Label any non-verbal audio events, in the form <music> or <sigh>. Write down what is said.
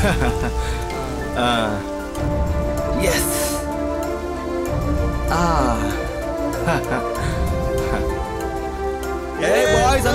<laughs> uh, yes. Ah. <laughs> hey, boys,